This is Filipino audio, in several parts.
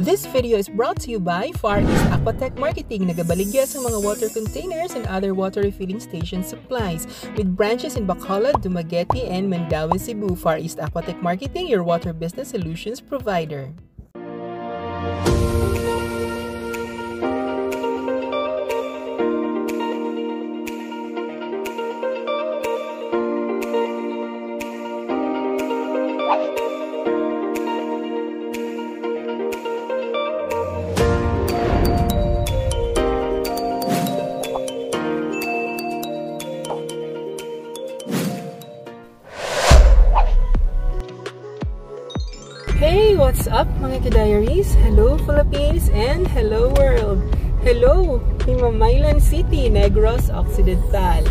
This video is brought to you by Far East Aquatech Marketing, nagabaligya sa mga water containers and other water refilling station supplies. With branches in Bacolod, Dumaguete, and Mandaue, Cebu, Far East Aquatech Marketing, your water business solutions provider. Up mga ka-diaries? Hello Philippines and hello world! Hello, Himamaylan City, Negros Occidental.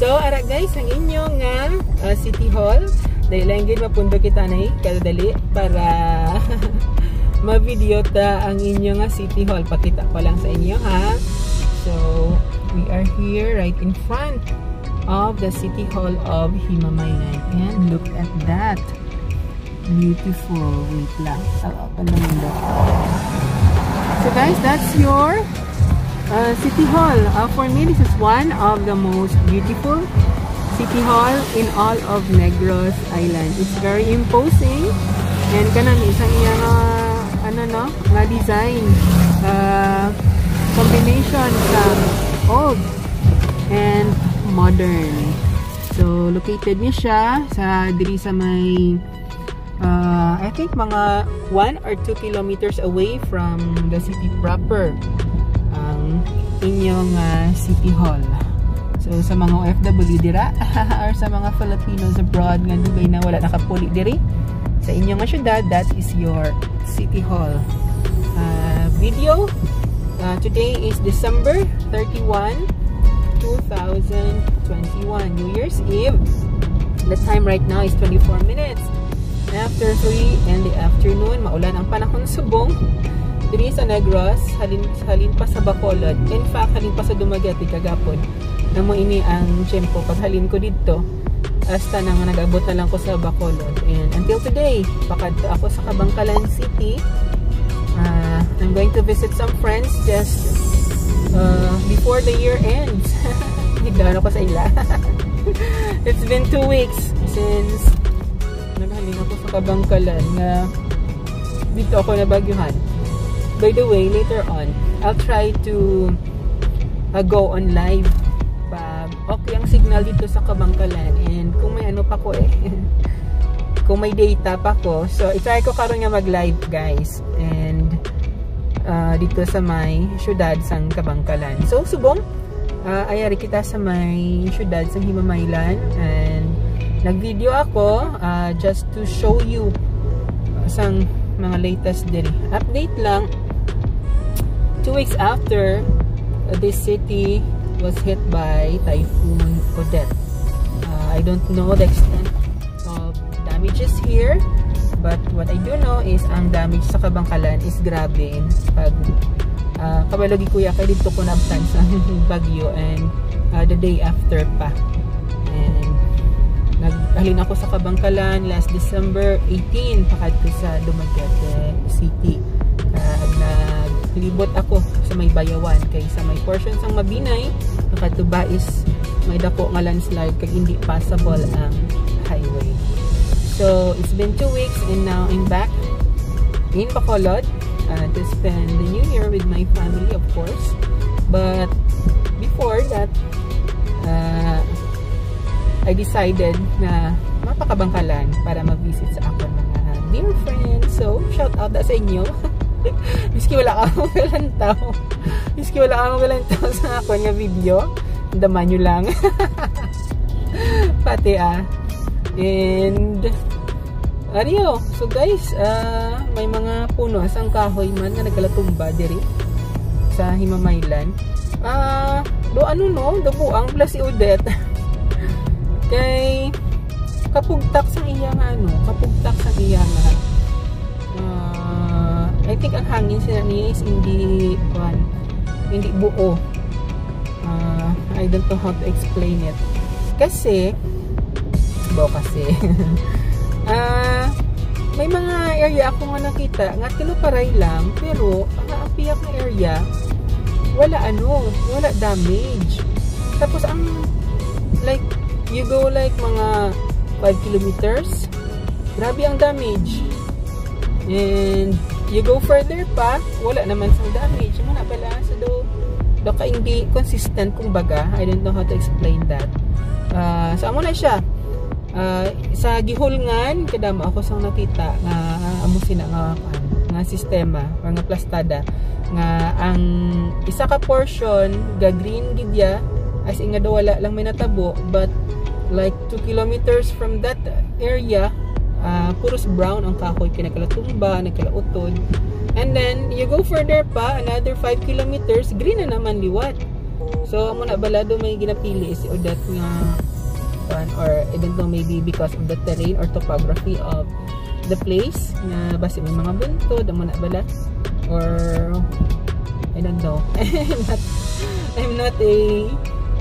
So, ara guys, ang inyong nga uh, City Hall. Dahil lang gid mapundo kita na kadali para ma-video ta ang inyong nga City Hall. Pakita ko lang sa inyo ha. So, we are here right in front of the City Hall of Himamaylan. And look at that! Beautiful. Wait lang. Open the window. So guys, that's your uh, City Hall. Uh, for me, this is one of the most beautiful City Hall in all of Negros Island. It's very imposing. And kanan isang iyang uh, ano no, nga design. Uh, combination from old and modern. So, located niya siya sa diri sa may uh, I think mga 1 or 2 kilometers away from the city proper ang inyong uh, city hall. So sa mga OFW dira or sa mga Filipinos abroad nga dugay na wala nakapuli diri sa inyong nga syudad that is your city hall. Uh, video uh, today is December 31 2021 New Year's Eve. The time right now is 24 minutes after 3 in the afternoon. Maulan ang panahon subong. Diri sa Negros halin, halin pa sa Bacolod. In fact halin pa sa Dumaguete kagapon. Namo ini ang tiyempo pag halin ko dito. Hasta nang nagabot na lang ko sa Bacolod. And until today pakad ako sa Kabangkalan City. Uh, I'm going to visit some friends just uh, before the year ends. Higdaan ako sa ila. It's been two weeks since naghalin ako sa Kabangkalan na dito ako nabagyuhan. By the way, later on, I'll try to uh, go on live pag okay ang signal dito sa Kabangkalan and kung may ano pa ko eh. Kung may data pa ko. So itry ko karon nga mag live guys. And uh, dito sa may syudad sang Kabangkalan. So subong uh, ayari kita sa may syudad sa Himamaylan and nag-video ako uh, just to show you sang mga latest din. Update lang, two weeks after uh, this city was hit by Typhoon Odette. Uh, I don't know the extent of damages here, but what I do know is ang damage sa Kabangkalan is grabe. Pag uh, kabalagi kuya kay dito ko nabtan sa Bagyo and uh, the day after pa. Naghalin ako sa Kabangkalan last December 18 pakadto sa Dumaguete City. Uh, naglibot ako sa may Bayawan kay sa may portion sang Mabinay pakadto is may dako nga landslide kag hindi passable ang highway. So it's been two weeks and now I'm back in Bacolod uh, to spend the new year with my family of course. But before that uh, I decided na mapakabangkalan para mag-visit sa ako mga dear friends. So, shout out sa inyo. Miski wala akong galantaw. Miski wala akong galantaw sa ako nga video. Daman nyo lang. Pati ah. And, ariyo. So guys, uh, may mga puno asang kahoy man nga nagkalatumba diri sa Himamaylan. Ah, uh, do ano no, dabuang plus si Odette. kay kapugtak sa iya nga ano kapugtak sa iya nga uh, I think ang hangin sila niya is hindi one, hindi buo. Uh, I don't know how to explain it. Kasi bo kasi. Uh, may mga area ako nga nakita nga tinuparay lang pero ang aapiyak na area wala ano wala damage. Tapos ang like you go like mga 5 kilometers? Grabe ang damage. And you go further pa wala naman sang damage. Mo na pala sa do do ka hindi consistent kung baga I don't know how to explain that. Uh, so amo na siya. Uh, sa gihulngan kadamo ako sang nakita nga amo sina nga nga sistema or nga plastada nga ang isa ka portion ga green gidya as in nga wala lang may natabo but like 2 kilometers from that area uh, puros brown ang kahoy. Pinakalatumba nagkalautod. And then you go further pa another 5 kilometers green na naman liwat. So amo na balado may ginapili si Odette nga one or don't know maybe because of the terrain or topography of the place na basi may mga buntod amo na bala. Or I don't know. I'm not I'm not a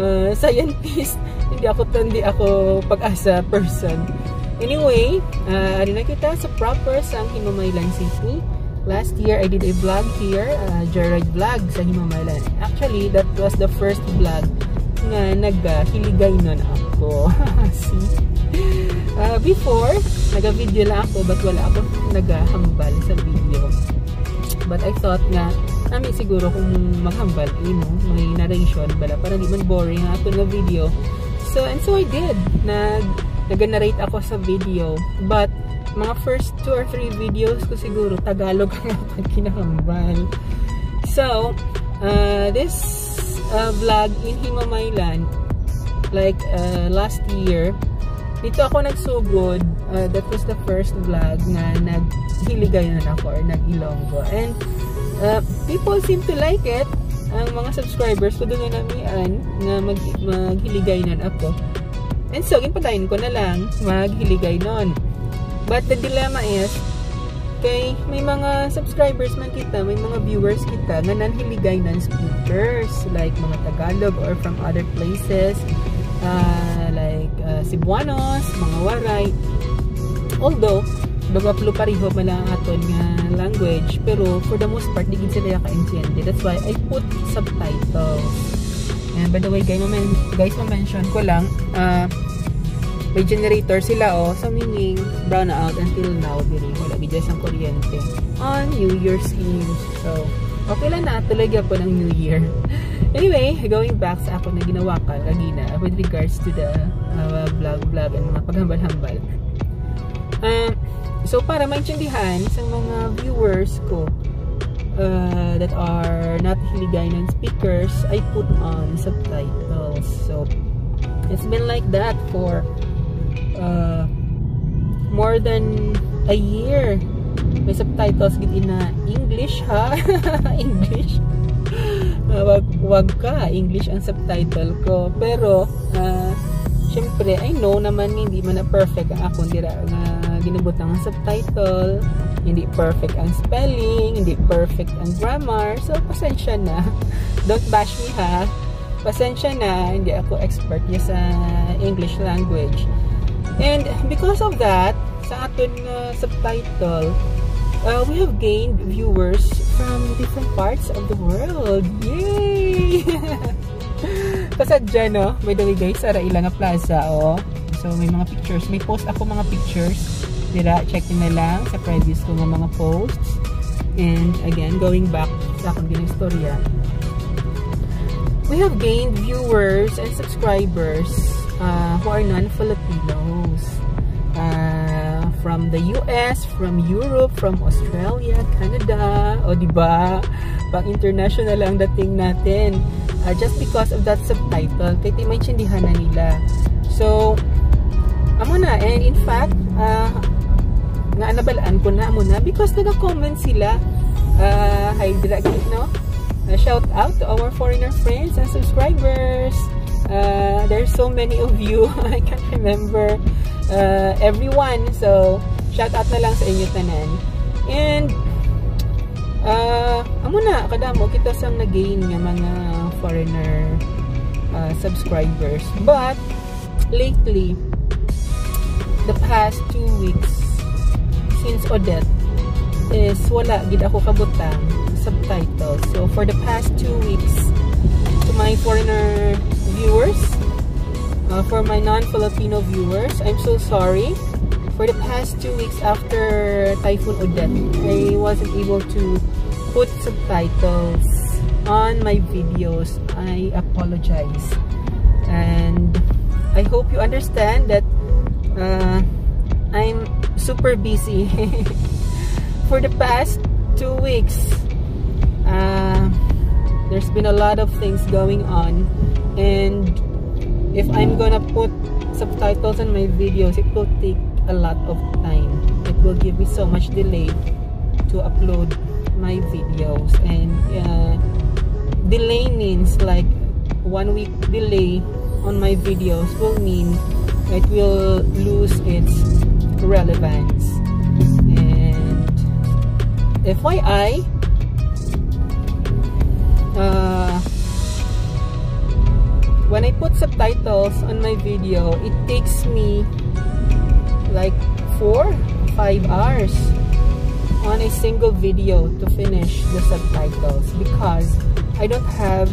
uh, scientist hindi ako hindi ako pag-asa person anyway uh, ari na kita sa proper sa Himamaylan City last year I did a vlog here uh, joyride vlog sa Himamaylan actually that was the first vlog nga naghiligay nun ako. See? Uh, before, naga-video lang ako but wala ako nagahambal sa video. But I thought nga, namin siguro kung maghambal, you know, may narration bala para di man boring ato na video. So, and so I did. Nag, nag-narrate ako sa video. But, mga first two or three videos ko siguro, Tagalog ang ako kinahambal. So, uh, this uh, vlog in Himamaylan like uh, last year dito ako nagsugod uh, that was the first vlog na naghiligayon ako or nag-ilonggo and uh, people seem to like it ang mga subscribers ko doon na namian na mag, maghiligayon ako. And so ginpatayin ko na lang maghiligay nun. But the dilemma is kay may mga subscribers man kita, may mga viewers kita na nanhiligay ng speakers like mga Tagalog or from other places uh, like uh, Cebuanos, mga Waray. Although Dogaplo pariho man lang aton nga language pero for the most part digid sila ka-entiende that's why I put subtitles. And by the way guys, guys ma-mention ko lang uh, may generator sila oh. So meaning brown out until now diri wala gid sa kuryente. On New Year's Eve. So okay lang na tuloy po ng New Year. Anyway going back sa ako na ginawa ka lagina with regards to the uh, vlog vlog and mga paghambal-hambal uh, so para maintindihan sa mga viewers ko uh, that are not hiligay ng speakers I put on subtitles. So it's been like that for uh, more than a year. May subtitles gid na English ha? English. Uh, wag, wag ka. English ang subtitle ko. Pero uh, syempre I know naman hindi man na perfect ang akong dira nga ginabutang ang subtitle hindi perfect ang spelling hindi perfect ang grammar so pasensya na don't bash me ha pasensya na hindi ako expert ya sa English language And because of that, sa aton uh, subtitle, uh, we have gained viewers from different parts of the world. Yay! Kasadya, no? By the way, guys, sa Railanga Plaza, oh. So, may mga pictures. May post ako mga pictures. Dira, check na lang sa previous ko mga posts. And, again, going back sa akong ginistorya, we have gained viewers and subscribers uh, who are non-Filipinos. Uh, from the US, from Europe, from Australia, Canada, o di ba? Pang international ang dating natin. Uh, just because of that subtitle, kaya maintindihan na nila. So, amo na. And in fact, uh, nga nabalaan ko na mo na because naga-comment sila. Uh, hi, Dragit, no? Uh, shout out to our foreigner friends and subscribers. Uh, there's so many of you. I can't remember uh, everyone. So, shout out na lang sa inyo tanan. And, uh, amo na, kadamo, kita sang nag-gain nga mga foreigner uh, subscribers. But, lately, the past two weeks, since Odette is wala gid ako kabutang subtitles. So for the past two weeks to my foreigner viewers, uh, for my non-Filipino viewers, I'm so sorry. For the past two weeks after Typhoon Odette, I wasn't able to put subtitles on my videos. I apologize. And I hope you understand that uh, I'm super busy. For the past two weeks, uh, there's been a lot of things going on. And if I'm gonna put subtitles on my videos, it will take a lot of time. It will give me so much delay to upload my videos and uh, delay means like one week delay on my videos will mean it will lose its relevance. And FYI uh, when I put subtitles on my video it takes me like four five hours on a single video to finish the subtitles because I don't have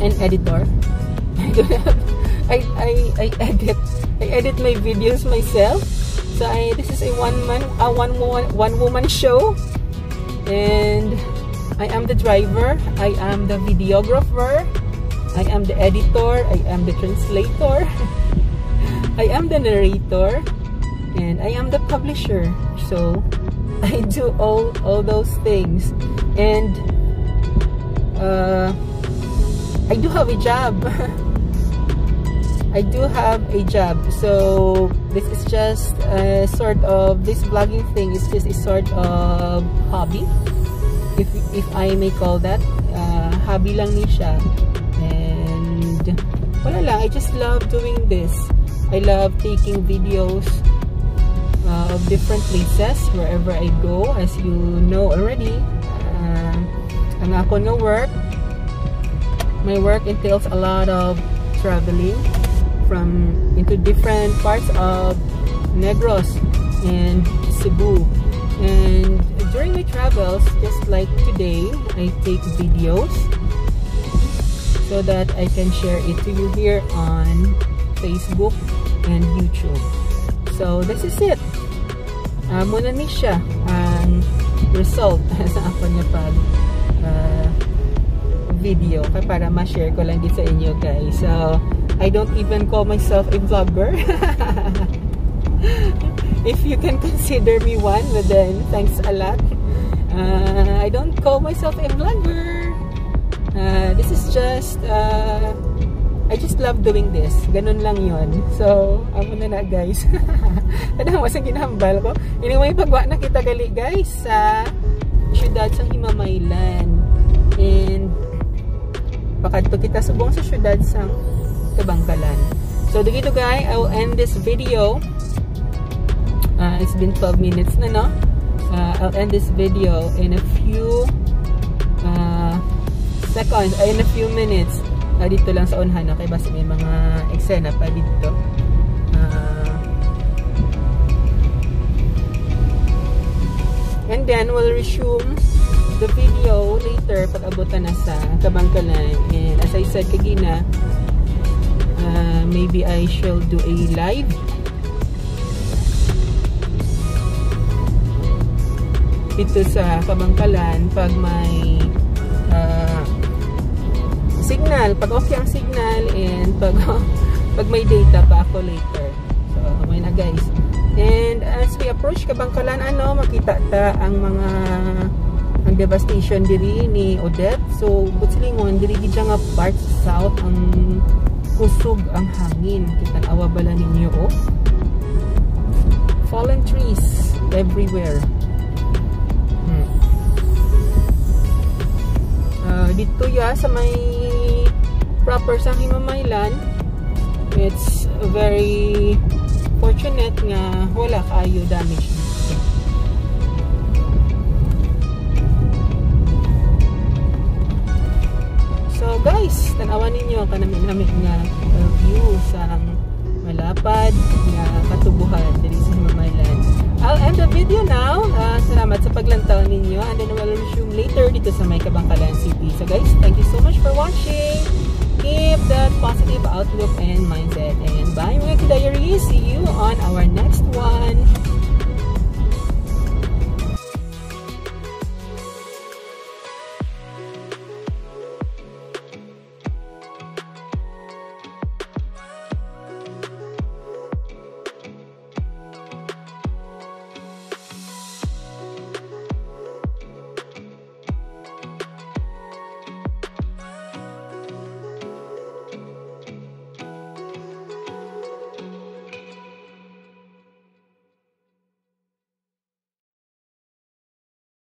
an editor. I don't have I, I, I edit I edit my videos myself. So I, this is a one man a one woman one woman show. And I am the driver I am the videographer I am the editor I am the translator I am the narrator and I am the publisher. So I do all all those things. And uh, I do have a job I do have a job so this is just a sort of this vlogging thing is just a sort of hobby if, if I may call that. Uh, hobby lang ni siya. And wala lang I just love doing this. I love taking videos uh, of different places wherever I go as you know already. Uh, ang ako nga work my work entails a lot of traveling from into different parts of Negros and Cebu and during my travels just like today I take videos so that I can share it to you here on Facebook and YouTube. So, this is it. Uh, muna ni siya ang result sa ako niya pag uh, video para ma-share ko lang din sa inyo guys. So, I don't even call myself a vlogger. If you can consider me one, then thanks a lot. Uh, I don't call myself a vlogger. Uh, this is just uh, I just love doing this. Ganun lang yon. So, amo na na guys. Mo sa ginahambal ko. Anyway, pagwa na kita gali guys sa syudad sang Himamaylan. And pakadto kita subong sa syudad sang Kabangkalan. So, dito guys, I will end this video. Uh, it's been 12 minutes na no. Uh, I'll end this video in a few uh, seconds, uh, in a few minutes uh, dito lang sa unhan okay basta may mga eksena pa dito uh, and then we'll resume the video later pag abutan na sa Kabangkalan and as I said kagina uh, maybe I shall do a live dito sa Kabangkalan pag may uh, signal, pag okay ang signal and pag pag may data pa ako later. So, may na guys. And as we approach Kabangkalan, ano, makita ta ang mga ang devastation diri ni Odette. So, butsilingon, diri gid nga part south ang kusog ang hangin. Kita awa bala ninyo, oh. Fallen trees everywhere. Hmm. Uh, dito ya sa may proper sa Himamaylan it's very fortunate nga wala kayo damage tanawan ninyo kanami-nami nga view sa malapad nga katubuhan diri sa Himamaylan. I'll end the video now. Uh, salamat sa paglantaw ninyo. And then we'll resume later dito sa May Kabangkalan City. So guys, thank you so much for watching. Keep that positive outlook and mindset. And bye mga kidayari. See you on our next one.